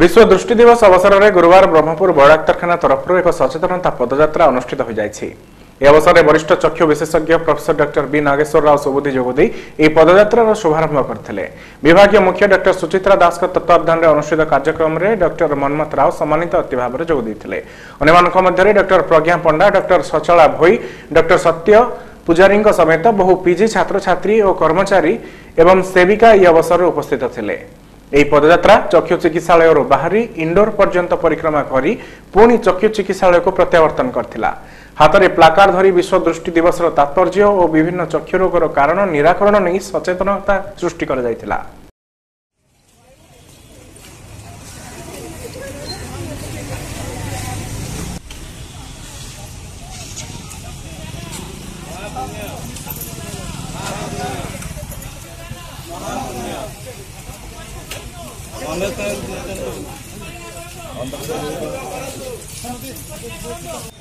ବିଶ୍ୱ ଦୃଷ୍ଟି ଦିବସ ଅବସରରେ ଗୁରୁବାର ବ୍ରହ୍ମପୁର ବଡ଼ ଡାକ୍ତରଖାନା ତରଫରୁ ଏକ ସଚେତନତା ପଦଯାତ୍ରା ଅନୁଷ୍ଠିତ ହୋଇଯାଇଛି ଏହି ଅବସରରେ ବରିଷ୍ଠ ଚକ୍ଷୁ ବିଶେଷଜ୍ଞ professor doctor B Nageswara Rao Subudhi ଯୋଗଦେଇ ଏହି ପଦଯାତ୍ରାର ଶୁଭାରମ୍ଭ କରିଥିଲେ ବିଭାଗୀୟ ମୁଖ୍ୟ ଡକ୍ଟର ସୁଚିତ୍ରା ଦାସଙ୍କ ତତ୍ତ୍ୱାବଧାନରେ ଅନୁଷ୍ଠିତ କାର୍ଯ୍ୟକ୍ରମରେ ଡକ୍ଟର ମନ୍ମଥ ରାଓ ସମ୍ମାନିତ ଅତିଥି ଭାବରେ ଯୋଗଦେଇଥିଲେ ଅନ୍ୟମାନଙ୍କ ମଧ୍ୟରେ doctor Pragya Panda doctor Sachala Bhoi doctor Satya ପୂଜାରୀଙ୍କ ସମେତ ବହୁ ପିଜି ଛାତ୍ରଛାତ୍ରୀ ଓ କର୍ମଚାରୀ ଏବଂ ସେବିକା ଏହି ଅବସରରେ ଉପସ୍ଥିତ ଥିଲେ এই পদযাত্রা চক্ষু চিকিৎসালয় বাহারি ইন্ডোর পর্যন্ত পরিক্রমা করি পুনি চক্ষু চিকিৎসালয় প্রত্যাবর্তন করা হাতরে প্লাকার ধরি বিশ্ব দৃষ্টি দিবস তাৎপর্য ও বিভিন্ন চক্ষু রোগর কারণ নিরাকরণ নেই সচেতনতা সৃষ্টি করা যাই Thank you. الله